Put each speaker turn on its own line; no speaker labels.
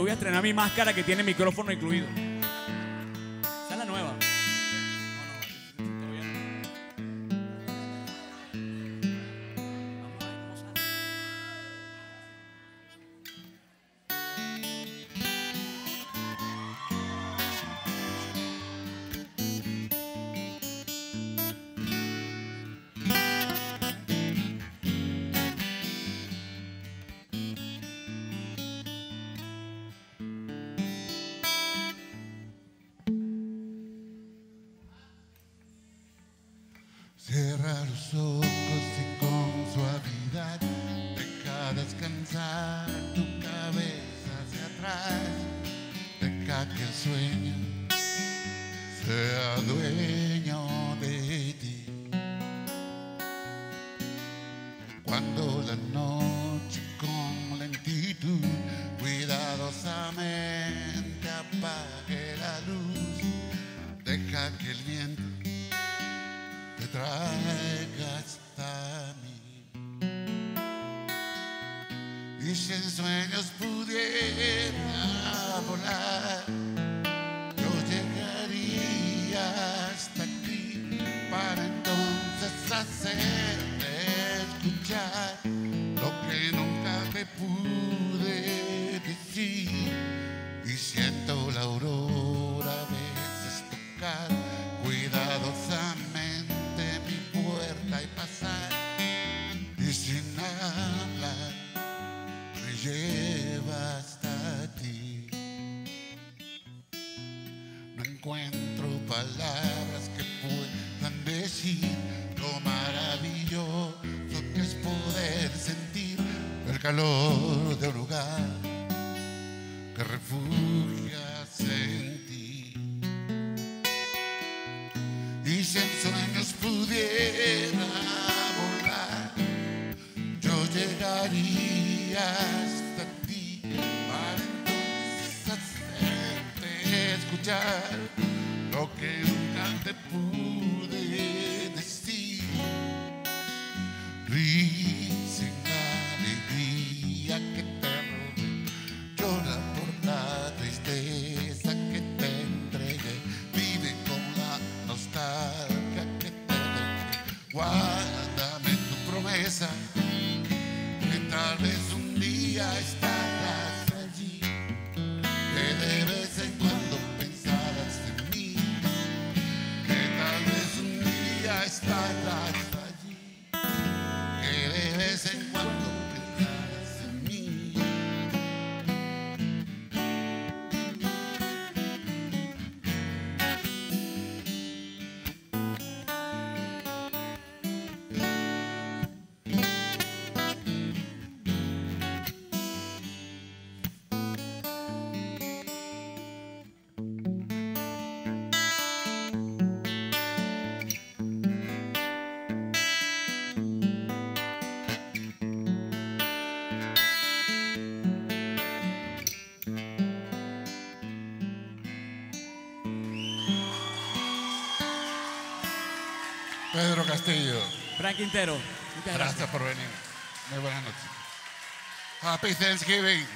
voy a estrenar mi máscara que tiene micrófono incluido.
Cierra los ojos y con suavidad deja descansar tu cabeza hacia atrás. Deja que el sueño sea dueño de ti. Cuando la noche en sueños pudiera volar, lleva hasta ti. No encuentro palabras que puedan decir lo maravilloso que es poder sentir el calor de un lugar que refugias en ti. Y si en sueños pudiera volar, yo llegaría lo que nunca te pude decir. Risa en la alegría que te robé, llora por la tristeza que te entregué, vive con la nostalgia que te dejé, guárdame tu promesa, que tal vez un día estarás Pedro Castillo,
Frank Quintero. muchas gracias.
gracias por venir. Muy buenas noches. Happy Thanksgiving.